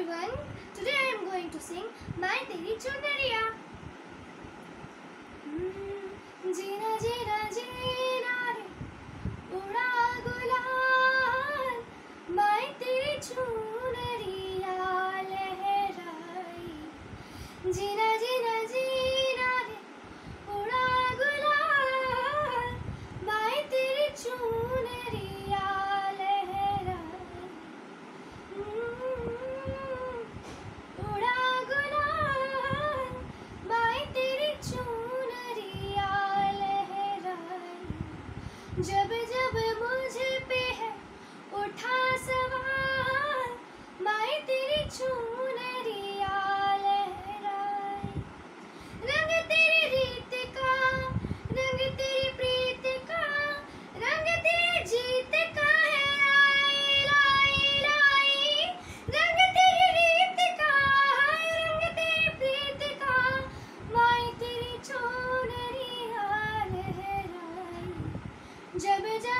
everyone. Today I am going to sing Maai teri chunariyaa. Hmm, jina ura gulal, my जब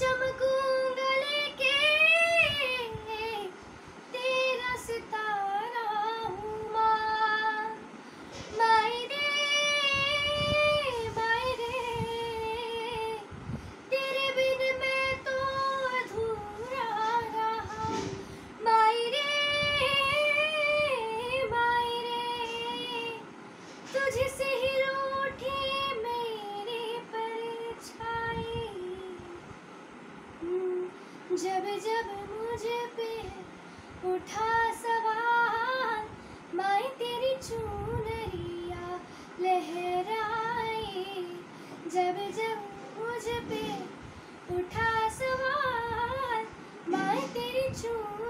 चमकू जब मुझे पे उठा सवाल माई तेरी चुनरिया लहराई जब जब मुझे पे उठा सवाल माई तेरी चुन